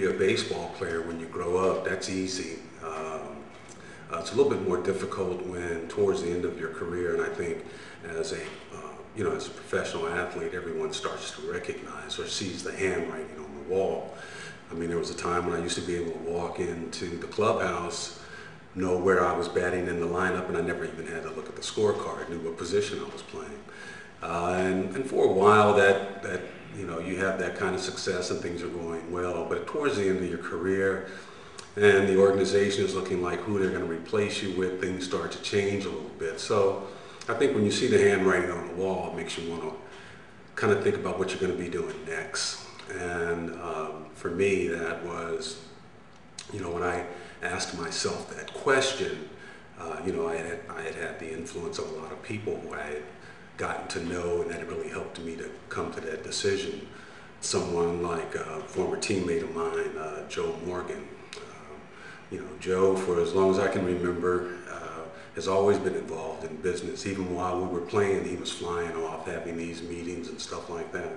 be a baseball player when you grow up. That's easy. Um, uh, it's a little bit more difficult when towards the end of your career, and I think as a uh, you know as a professional athlete, everyone starts to recognize or sees the handwriting on the wall. I mean, there was a time when I used to be able to walk into the clubhouse, know where I was batting in the lineup, and I never even had to look at the scorecard, knew what position I was playing. Uh, and, and for a while, that that you have that kind of success and things are going well, but towards the end of your career and the organization is looking like who they're going to replace you with, things start to change a little bit. So I think when you see the handwriting on the wall, it makes you want to kind of think about what you're going to be doing next. And um, for me, that was, you know, when I asked myself that question, uh, you know, I had, I had had the influence of a lot of people who I had gotten to know, and that really helped me to come to that decision. Someone like a former teammate of mine, uh, Joe Morgan, you know, Joe, for as long as I can remember, uh, has always been involved in business. Even while we were playing, he was flying off, having these meetings and stuff like that.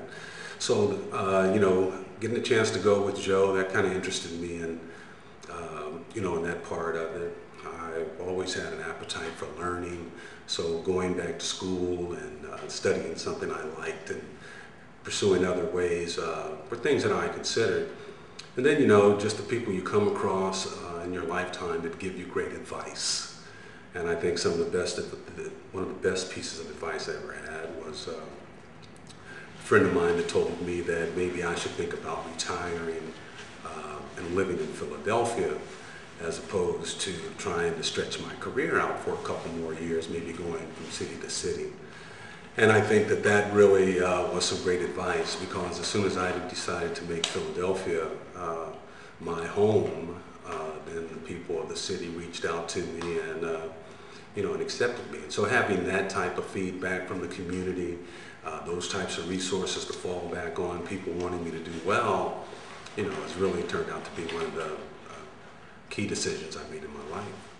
So, uh, you know, getting a chance to go with Joe, that kind of interested me in, um, you know, in that part of it. I always had an appetite for learning. So going back to school and uh, studying something I liked and pursuing other ways uh, were things that I considered. And then, you know, just the people you come across uh, in your lifetime that give you great advice. And I think some of the best, one of the best pieces of advice I ever had was uh, a friend of mine that told me that maybe I should think about retiring uh, and living in Philadelphia as opposed to trying to stretch my career out for a couple more years, maybe going from city to city. And I think that that really uh, was some great advice because as soon as I decided to make Philadelphia uh, my home, uh, then the people of the city reached out to me and uh, you know and accepted me. And so having that type of feedback from the community, uh, those types of resources to fall back on, people wanting me to do well, you know, has really turned out to be one of the uh, key decisions I made in my life.